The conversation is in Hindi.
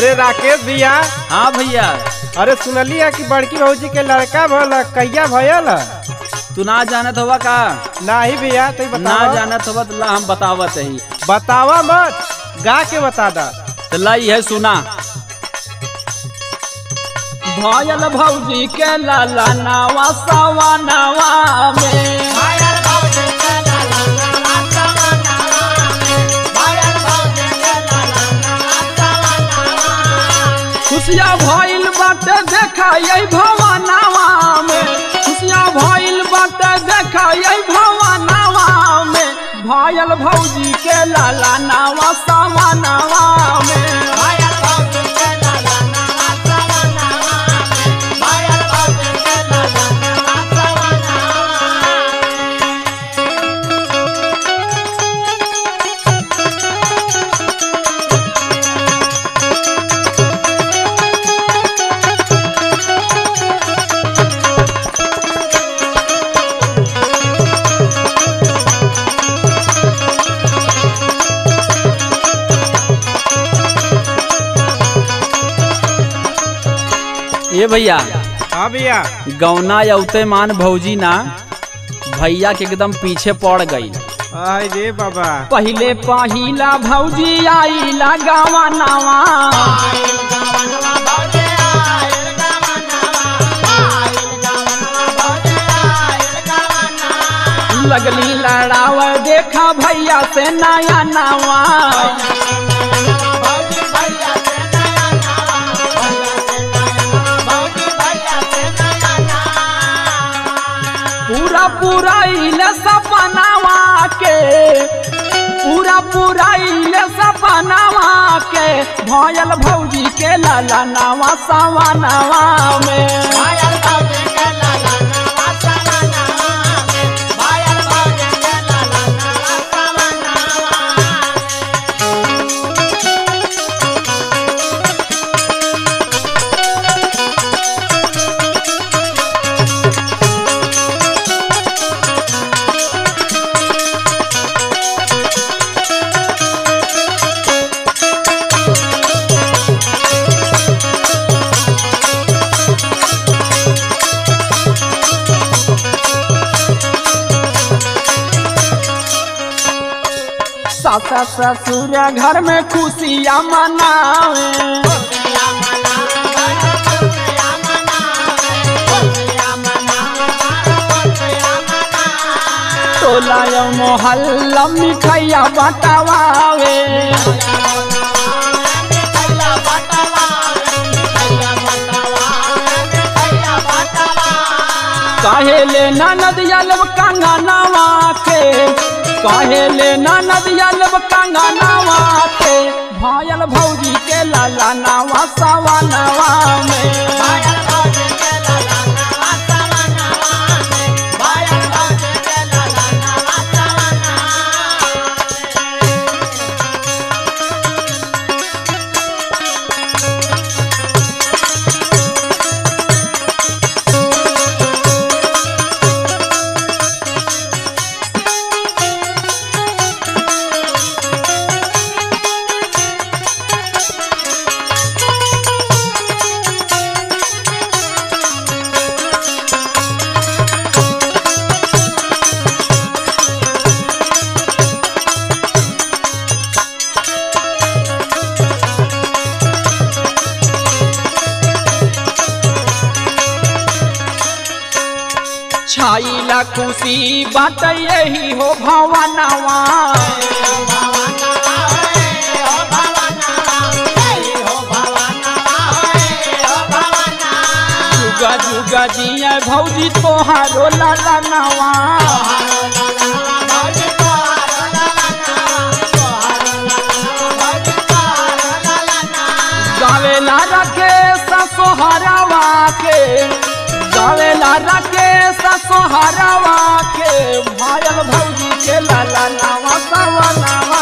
अरे राकेश भैया। हाँ भैया। अरे सुनली है कि बड़की भौजी के लड़का भल कैया भयल? तू ना जानत होवा का? नाही भैया तो ना जानत होवा तो ला हम बतावत ही बतावा मत। गा के बता दा। तो ला है सुना। भयल भौजी के लाला नावा सावा नावा में। बाटे देखा यही भवनावा में खुशिया भइल बाटे में भयल भौजी के लाला नावा सामा नावा ए भैया। हाँ भैया। गौना यौते मान भौजी ना भैया के एकदम पीछे पड़ गई। आय रे बाबा। पहले पहिला भौजी आईला गावा नावा। लगली लड़ाव देखा भैया से नया नावा। के भयल भौजी के लाला नावा सावा नावा में सासा ससुर घर में खुशियाँ मनावे। टोला यो मोहल्ला मिठाइया बटवावे। काहे ले ननद लब कंगनावा के काहे ले नदियाल कंगा नवाते भायल भौजी के लाला नवा सवा नवा में। छाईला खुशी बात यही हो भवनवा जुगा जुगा जिया भौजी तोहारो लाला नवा। ससोहरावा के भायल भौजी के लाला नावा सवा नावा।